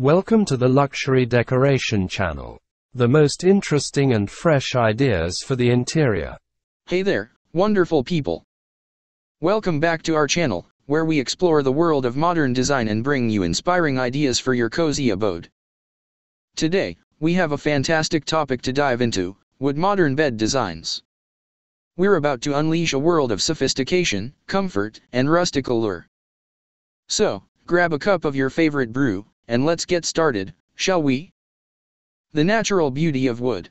Welcome to the Luxury Decoration channel. The most interesting and fresh ideas for the interior. Hey there, wonderful people. Welcome back to our channel, where we explore the world of modern design and bring you inspiring ideas for your cozy abode. Today, we have a fantastic topic to dive into, wood modern bed designs. We're about to unleash a world of sophistication, comfort, and rustic allure. So, grab a cup of your favorite brew, and let's get started, shall we? The natural beauty of wood.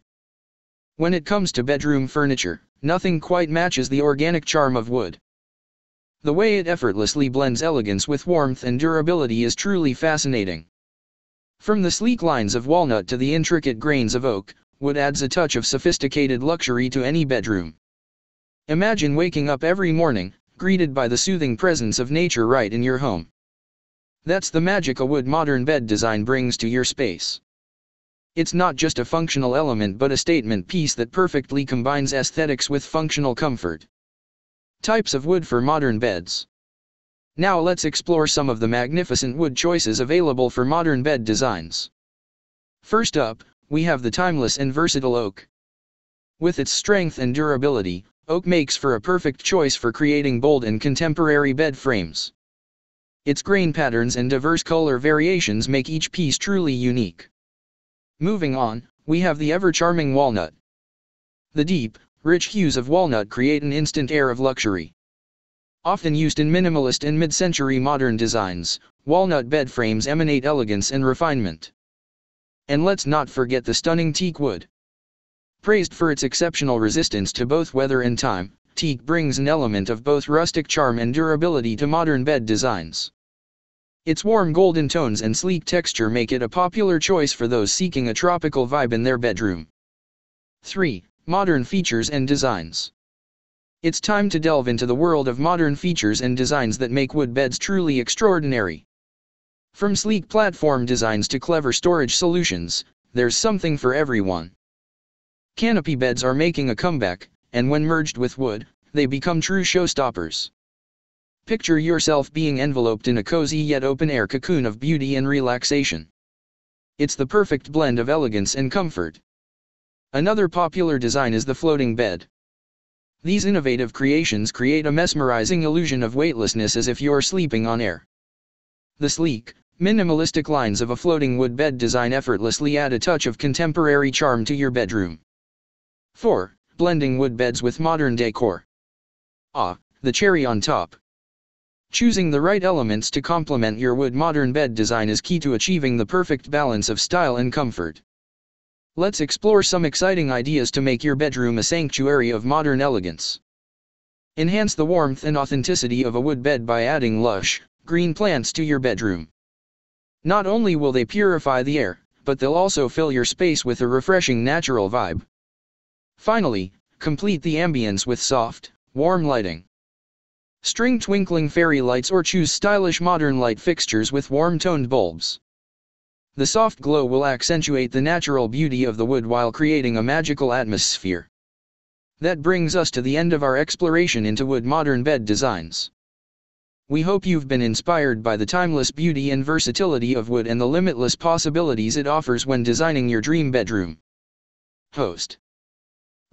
When it comes to bedroom furniture, nothing quite matches the organic charm of wood. The way it effortlessly blends elegance with warmth and durability is truly fascinating. From the sleek lines of walnut to the intricate grains of oak, wood adds a touch of sophisticated luxury to any bedroom. Imagine waking up every morning, greeted by the soothing presence of nature right in your home. That's the magic a wood modern bed design brings to your space. It's not just a functional element but a statement piece that perfectly combines aesthetics with functional comfort. Types of wood for modern beds. Now let's explore some of the magnificent wood choices available for modern bed designs. First up, we have the timeless and versatile oak. With its strength and durability, oak makes for a perfect choice for creating bold and contemporary bed frames. Its grain patterns and diverse color variations make each piece truly unique. Moving on, we have the ever-charming walnut. The deep, rich hues of walnut create an instant air of luxury. Often used in minimalist and mid-century modern designs, walnut bed frames emanate elegance and refinement. And let's not forget the stunning teak wood. Praised for its exceptional resistance to both weather and time, teak brings an element of both rustic charm and durability to modern bed designs. Its warm golden tones and sleek texture make it a popular choice for those seeking a tropical vibe in their bedroom. 3. Modern features and designs. It's time to delve into the world of modern features and designs that make wood beds truly extraordinary. From sleek platform designs to clever storage solutions, there's something for everyone. Canopy beds are making a comeback, and when merged with wood, they become true showstoppers. Picture yourself being enveloped in a cozy yet open-air cocoon of beauty and relaxation. It's the perfect blend of elegance and comfort. Another popular design is the floating bed. These innovative creations create a mesmerizing illusion of weightlessness as if you're sleeping on air. The sleek, minimalistic lines of a floating wood bed design effortlessly add a touch of contemporary charm to your bedroom. 4 blending wood beds with modern decor. Ah, the cherry on top. Choosing the right elements to complement your wood modern bed design is key to achieving the perfect balance of style and comfort. Let's explore some exciting ideas to make your bedroom a sanctuary of modern elegance. Enhance the warmth and authenticity of a wood bed by adding lush, green plants to your bedroom. Not only will they purify the air, but they'll also fill your space with a refreshing natural vibe. Finally, complete the ambience with soft, warm lighting. String twinkling fairy lights or choose stylish modern light fixtures with warm-toned bulbs. The soft glow will accentuate the natural beauty of the wood while creating a magical atmosphere. That brings us to the end of our exploration into wood modern bed designs. We hope you've been inspired by the timeless beauty and versatility of wood and the limitless possibilities it offers when designing your dream bedroom. Host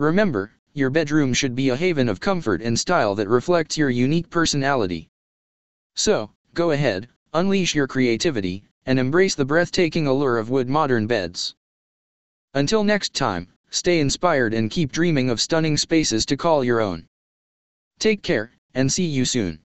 Remember, your bedroom should be a haven of comfort and style that reflects your unique personality. So, go ahead, unleash your creativity, and embrace the breathtaking allure of wood modern beds. Until next time, stay inspired and keep dreaming of stunning spaces to call your own. Take care, and see you soon.